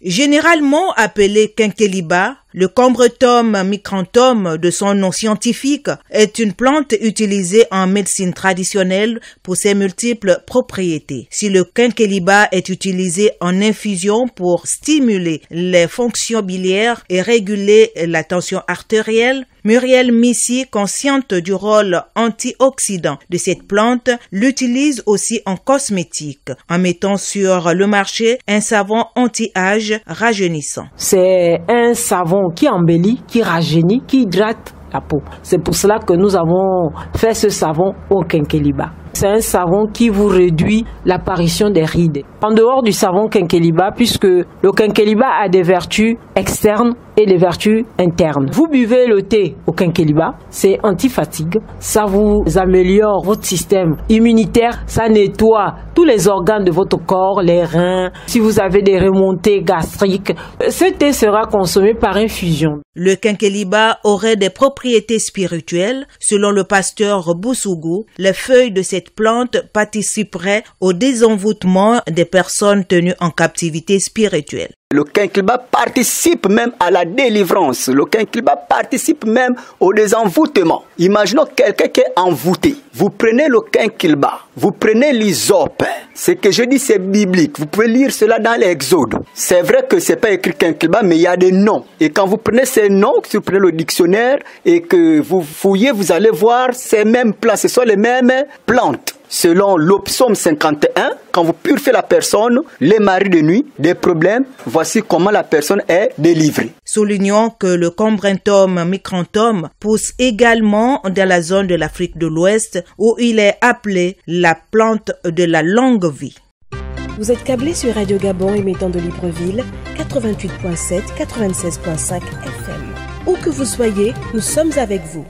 Généralement appelé quinqueliba, le combretum micranthum de son nom scientifique est une plante utilisée en médecine traditionnelle pour ses multiples propriétés. Si le quinqueliba est utilisé en infusion pour stimuler les fonctions biliaires et réguler la tension artérielle, Muriel Missy, consciente du rôle antioxydant de cette plante, l'utilise aussi en cosmétique, en mettant sur le marché un savon anti-âge rajeunissant. C'est un savon qui embellit, qui rajeunit, qui hydrate la peau. C'est pour cela que nous avons fait ce savon au quinqueliba. C'est un savon qui vous réduit l'apparition des rides. En dehors du savon quinqueliba, puisque le quinqueliba a des vertus externes et des vertus internes. Vous buvez le thé au quinqueliba, c'est anti-fatigue, ça vous améliore votre système immunitaire, ça nettoie tous les organes de votre corps, les reins. Si vous avez des remontées gastriques, ce thé sera consommé par infusion. Le quinqueliba aurait des propriétés spirituelles. Selon le pasteur Boussougou, les feuilles de cette plante participerait au désenvoûtement des personnes tenues en captivité spirituelle. Le quinquiliba participe même à la délivrance. Le quinquiliba participe même au désenvoûtement. Imaginons quelqu'un qui est envoûté. Vous prenez le quinquiliba, vous prenez l'isope. Ce que je dis, c'est biblique. Vous pouvez lire cela dans l'Exode. C'est vrai que c'est pas écrit quinquiliba, mais il y a des noms. Et quand vous prenez ces noms, si vous prenez le dictionnaire et que vous fouillez, vous allez voir ces mêmes plantes. Ce sont les mêmes plantes selon l'Opsome 51, quand vous purifiez la personne, les maris de nuit, des problèmes, voici comment la personne est délivrée. Soulignons que le combrentum micranthum pousse également dans la zone de l'Afrique de l'Ouest où il est appelé la plante de la longue vie. Vous êtes câblé sur Radio Gabon émettant de Libreville 88.7, 96.5 FM. Où que vous soyez, nous sommes avec vous.